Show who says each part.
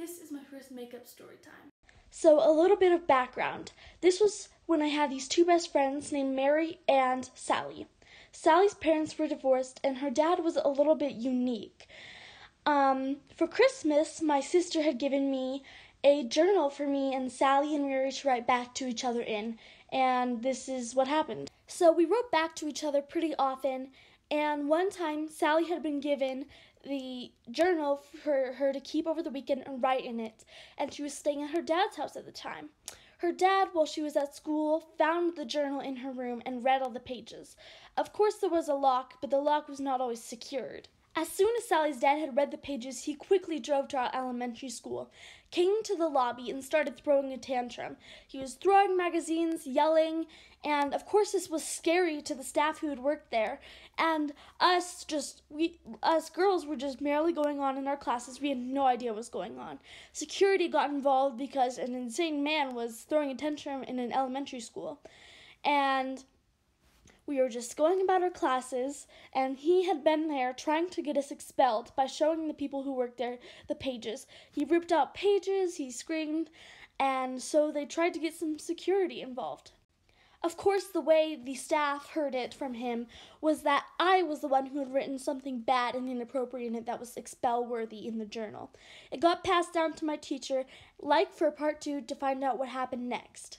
Speaker 1: This is my first makeup story time.
Speaker 2: So, a little bit of background. This was when I had these two best friends named Mary and Sally. Sally's parents were divorced, and her dad was a little bit unique. Um, for Christmas, my sister had given me a journal for me and Sally and Mary to write back to each other in, and this is what happened. So we wrote back to each other pretty often, and one time Sally had been given the journal for her to keep over the weekend and write in it, and she was staying at her dad's house at the time. Her dad, while she was at school, found the journal in her room and read all the pages. Of course, there was a lock, but the lock was not always secured. As soon as Sally's dad had read the pages, he quickly drove to our elementary school, came to the lobby, and started throwing a tantrum. He was throwing magazines, yelling, and of course this was scary to the staff who had worked there. And us just we us girls were just merely going on in our classes. We had no idea what was going on. Security got involved because an insane man was throwing a tantrum in an elementary school. And we were just going about our classes, and he had been there trying to get us expelled by showing the people who worked there the pages. He ripped out pages, he screamed, and so they tried to get some security involved. Of course, the way the staff heard it from him was that I was the one who had written something bad and inappropriate that was expel worthy in the journal. It got passed down to my teacher, like for part two, to find out what happened next.